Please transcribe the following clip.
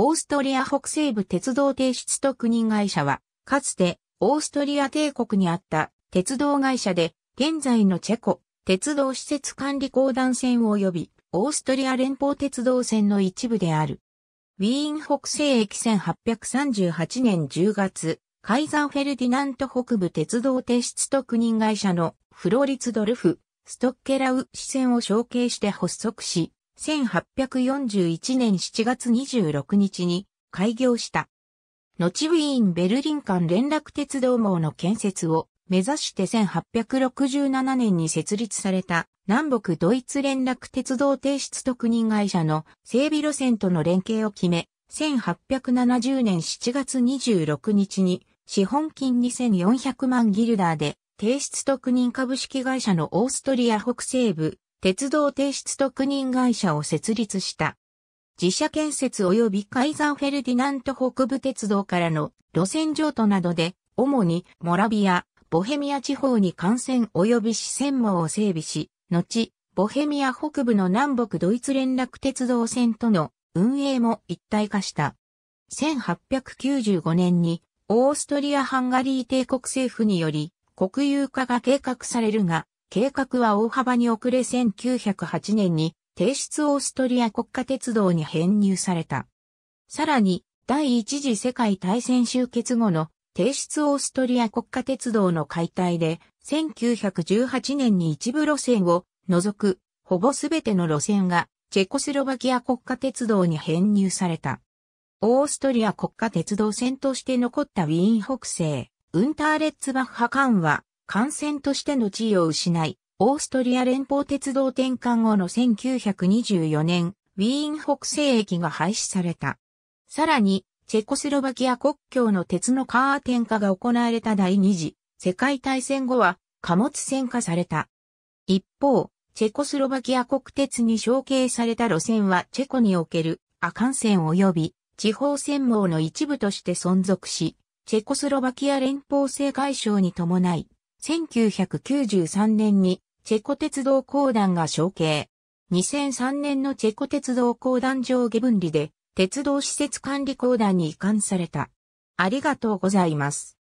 オーストリア北西部鉄道提出特任会社は、かつてオーストリア帝国にあった鉄道会社で、現在のチェコ、鉄道施設管理公団線及び、オーストリア連邦鉄道線の一部である。ウィーン北西駅1838年10月、カイザーフェルディナント北部鉄道提出特任会社のフロリツドルフ、ストッケラウ支線を承継して発足し、1841年7月26日に開業した。後ウィーン・ベルリン間連絡鉄道網の建設を目指して1867年に設立された南北ドイツ連絡鉄道提出特任会社の整備路線との連携を決め、1870年7月26日に資本金2400万ギルダーで提出特任株式会社のオーストリア北西部鉄道提出特任会社を設立した。自社建設及びカイザーフェルディナント北部鉄道からの路線譲渡などで、主にモラビア、ボヘミア地方に幹線及び支線網を整備し、後、ボヘミア北部の南北ドイツ連絡鉄道線との運営も一体化した。1895年にオーストリア・ハンガリー帝国政府により国有化が計画されるが、計画は大幅に遅れ1908年に提出オーストリア国家鉄道に編入された。さらに、第一次世界大戦終結後の提出オーストリア国家鉄道の解体で、1918年に一部路線を除く、ほぼすべての路線がチェコスロバキア国家鉄道に編入された。オーストリア国家鉄道線として残ったウィーン北西、ウンターレッツバッハ間は、幹線としての地位を失い、オーストリア連邦鉄道転換後の1924年、ウィーン北西駅が廃止された。さらに、チェコスロバキア国境の鉄のカー転化が行われた第二次世界大戦後は貨物線化された。一方、チェコスロバキア国鉄に承継された路線はチェコにおけるアカン線及び地方専網の一部として存続し、チェコスロバキア連邦政解消に伴い、1993年にチェコ鉄道公団が承継。2003年のチェコ鉄道公団上下分離で、鉄道施設管理公団に移管された。ありがとうございます。